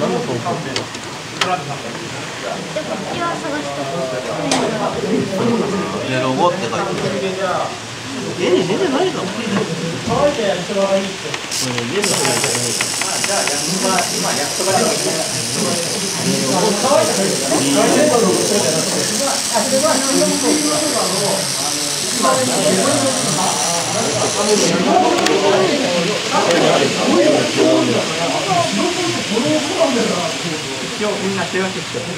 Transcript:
何の投稿っちは探したゼロ五って書いてある。家に出てないかもこれね家に。出てない今日みんな手分けして。